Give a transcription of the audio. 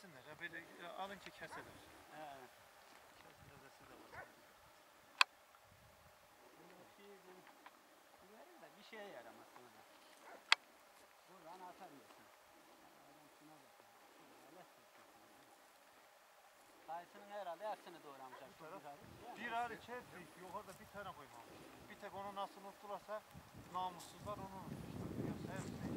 kessinler. Ya böyle e, alın ki keselim. He. Kesmezesi de var. Bunu şey bu verin de bir şeye yaramaz sonra. Buradan atamıyorsun. Adam şuna bak. Şöyle sürtüyorsun. Herhalde hepsini doğramışlar. Bir hariç hep yukarıda bir tane koymam. Bir tek onu nasıl unuttularsa namussuzlar onu unuttu.